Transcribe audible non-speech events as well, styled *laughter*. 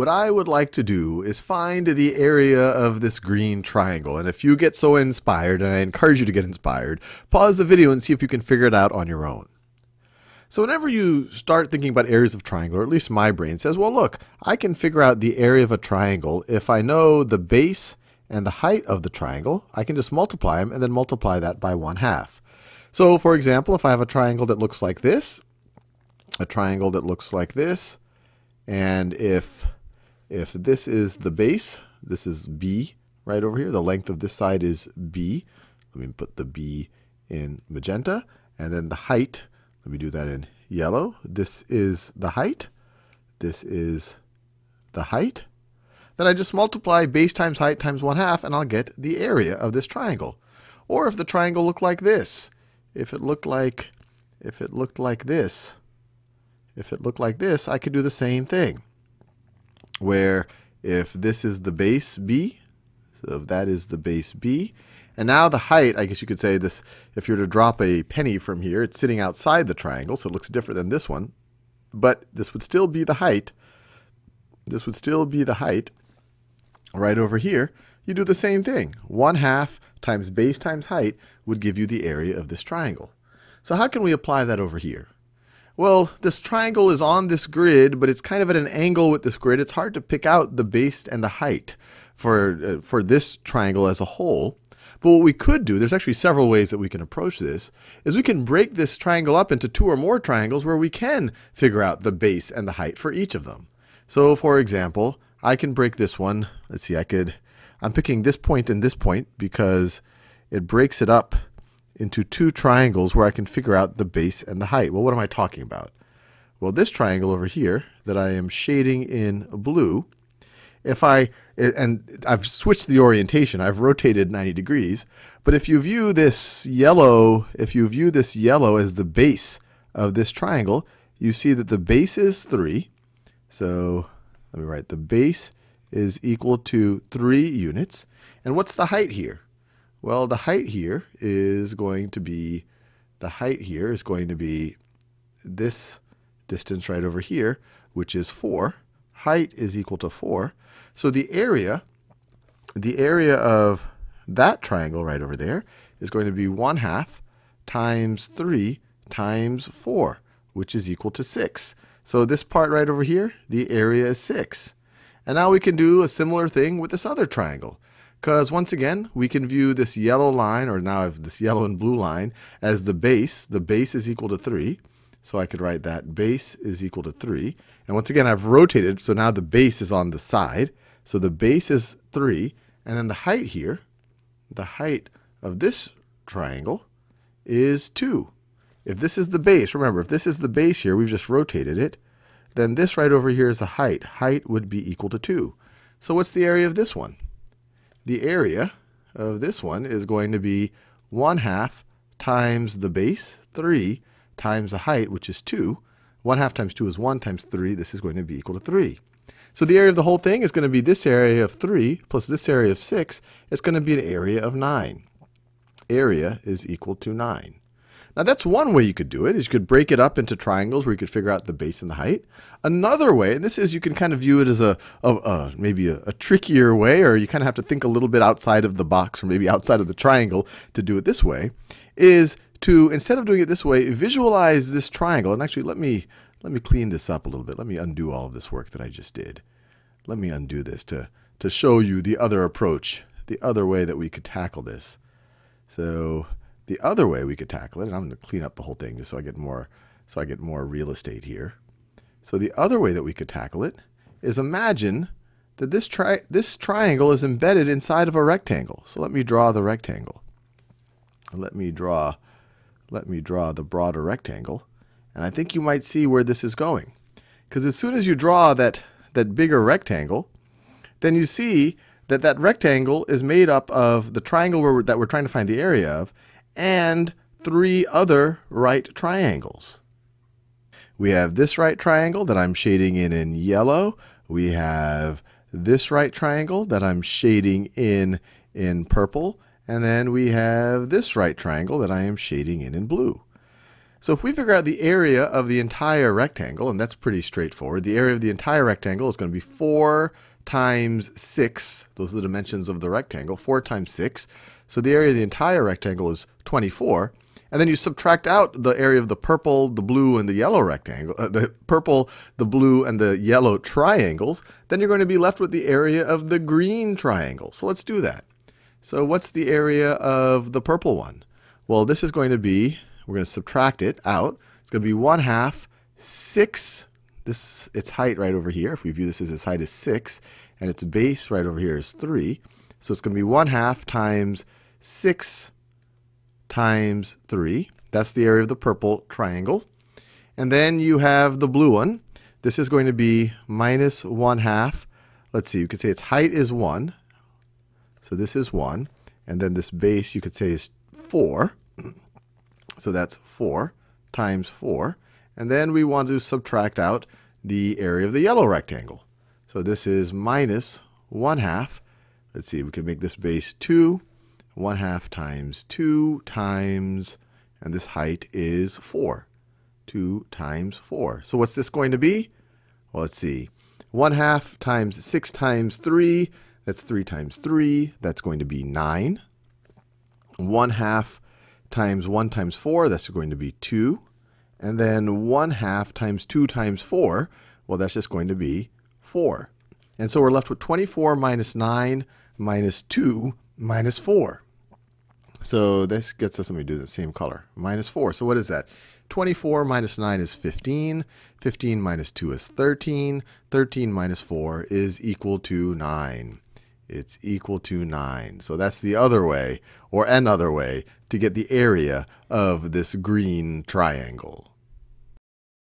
what I would like to do is find the area of this green triangle. And if you get so inspired, and I encourage you to get inspired, pause the video and see if you can figure it out on your own. So whenever you start thinking about areas of triangle, or at least my brain says, well look, I can figure out the area of a triangle if I know the base and the height of the triangle. I can just multiply them and then multiply that by 1 half. So for example, if I have a triangle that looks like this, a triangle that looks like this, and if if this is the base, this is B right over here, the length of this side is B. Let me put the B in magenta, and then the height let me do that in yellow. This is the height. This is the height. Then I just multiply base times height times 1 half, and I'll get the area of this triangle. Or if the triangle looked like this, if it looked like, if it looked like this, if it looked like this, I could do the same thing. Where if this is the base B, so that is the base B, and now the height, I guess you could say this, if you were to drop a penny from here, it's sitting outside the triangle, so it looks different than this one. But this would still be the height. This would still be the height. Right over here, you do the same thing. 1 half times base times height would give you the area of this triangle. So how can we apply that over here? Well, this triangle is on this grid, but it's kind of at an angle with this grid. It's hard to pick out the base and the height for, uh, for this triangle as a whole. But what we could do, there's actually several ways that we can approach this, is we can break this triangle up into two or more triangles where we can figure out the base and the height for each of them. So for example, I can break this one. Let's see, I could, I'm picking this point and this point because it breaks it up into two triangles where I can figure out the base and the height. Well, what am I talking about? Well, this triangle over here that I am shading in blue if I, and I've switched the orientation, I've rotated 90 degrees, but if you view this yellow, if you view this yellow as the base of this triangle, you see that the base is 3. So let me write the base is equal to 3 units. And what's the height here? Well, the height here is going to be, the height here is going to be this distance right over here, which is 4. Height is equal to 4. So the area, the area of that triangle right over there is going to be 1 half times 3 times 4, which is equal to 6. So this part right over here, the area is 6. And now we can do a similar thing with this other triangle. Because once again, we can view this yellow line, or now this yellow and blue line, as the base. The base is equal to 3. So I could write that base is equal to 3. And once again, I've rotated, so now the base is on the side. So the base is 3, and then the height here, the height of this triangle is 2. If this is the base, remember, if this is the base here, we've just rotated it, then this right over here is the height. Height would be equal to 2. So what's the area of this one? The area of this one is going to be 1 half times the base, 3, times the height, which is 2. 1 half times 2 is 1 times 3. This is going to be equal to 3. So the area of the whole thing is going to be this area of 3 plus this area of 6. It's going to be an area of 9. Area is equal to 9. Now that's one way you could do it, is you could break it up into triangles where you could figure out the base and the height. Another way, and this is you can kind of view it as a, a, a maybe a, a, trickier way, or you kind of have to think a little bit outside of the box, or maybe outside of the triangle to do it this way, is to, instead of doing it this way, visualize this triangle. And actually, let me, let me clean this up a little bit. Let me undo all of this work that I just did. Let me undo this to, to show you the other approach, the other way that we could tackle this. So the other way we could tackle it, and I'm going to clean up the whole thing just so I get more, so I get more real estate here. So the other way that we could tackle it is imagine that this, tri this triangle is embedded inside of a rectangle. So let me draw the rectangle. Let me draw let me draw the broader rectangle. And I think you might see where this is going. Because as soon as you draw that, that bigger rectangle, then you see that that rectangle is made up of the triangle we're, that we're trying to find the area of and three other right triangles. We have this right triangle that I'm shading in in yellow. We have this right triangle that I'm shading in in purple. And then we have this right triangle that I am shading in in blue. So if we figure out the area of the entire rectangle, and that's pretty straightforward, the area of the entire rectangle is going to be 4 times 6. Those are the dimensions of the rectangle, 4 times 6. So the area of the entire rectangle is 24. And then you subtract out the area of the purple, the blue, and the yellow rectangle, uh, the purple, the blue, and the yellow triangles. Then you're going to be left with the area of the green triangle. So let's do that. So what's the area of the purple one? Well, this is going to be, we're going to subtract it out. It's going to be 1 half 6. This, its height right over here, if we view this as its height is 6, and its base right over here is 3. So it's going to be 1 half times 6 times 3. That's the area of the purple triangle. And then you have the blue one. This is going to be minus 1 half. Let's see, you could say its height is 1. So this is 1. And then this base you could say is 4. *clears throat* So that's 4 times 4. And then we want to subtract out the area of the yellow rectangle. So this is minus 1 half. Let's see, we can make this base 2 1 half times 2 times, and this height is 4. 2 times 4. So what's this going to be? Well, let's see. 1 half times 6 times 3, that's 3 times 3. That's going to be 9. 1 half times 1 times 4, that's going to be 2. And then 1 half times 2 times 4, well, that's just going to be 4. And so we're left with 24 minus 9 minus 2 minus 4. So this gets us, let me do the same color, minus 4. So what is that? 24 minus 9 is 15. 15 minus 2 is 13. 13 minus 4 is equal to 9. It's equal to 9. So that's the other way, or another way, to get the area of this green triangle.